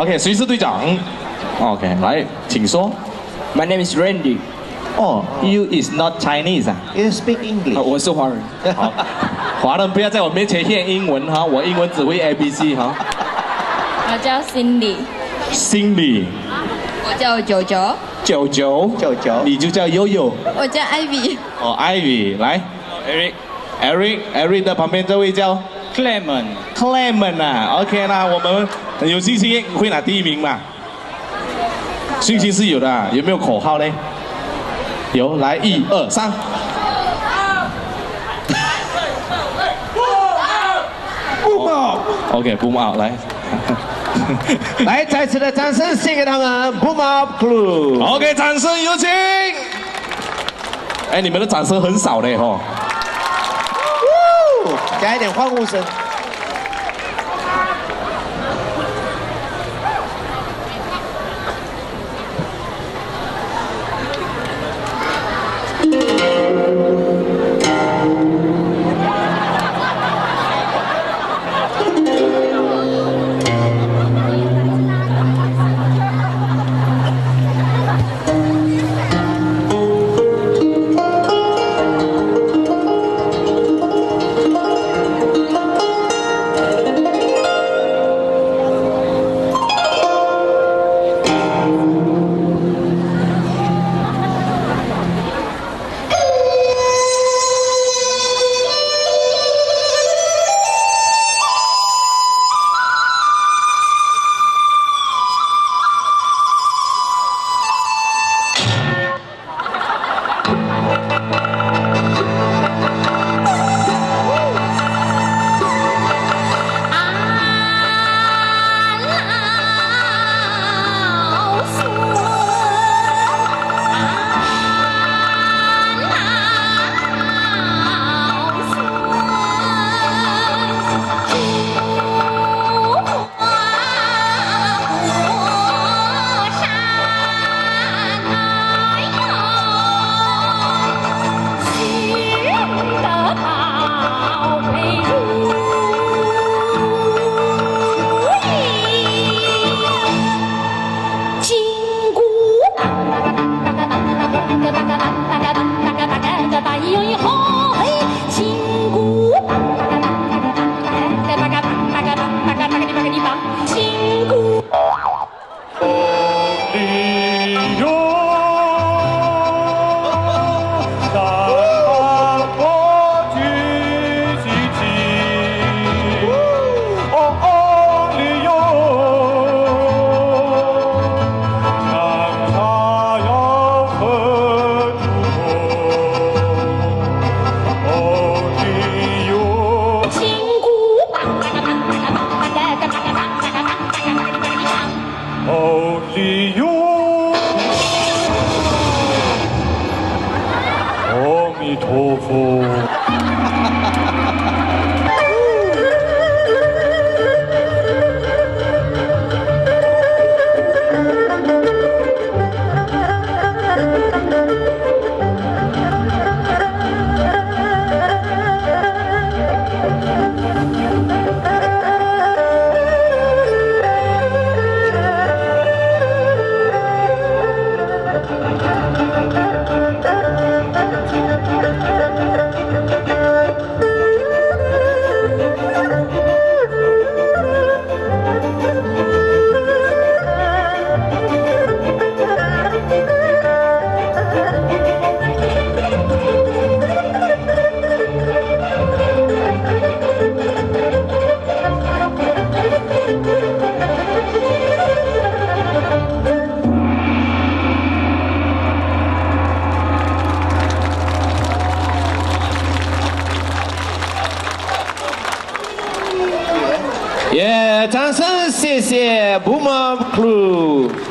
OK，谁是队长？OK，来，请说。My name is Randy。哦，You is not Chinese 啊？You speak English？我是华人。好，华人不要在我面前念英文哈，我英文只会 A B C 哈。我叫 Cindy，Cindy，我叫九九，九九，九九，你就叫悠悠。我叫 Ivy，哦，Ivy，来，Eric，Eric，Eric 的旁边这位叫 Clement。Clement 啊，OK 啦，我们有信心会拿第一名嘛？信心是有的啊，有没有口号嘞？有，来，一二三。Boom out！OK，boom out，来。来，再次的掌声献给他们，Boom Up Crew。OK，掌声有请。哎，你们的掌声很少嘞加一点欢呼声。阿弥陀佛。 예, 장선 씨의 붐업 클루.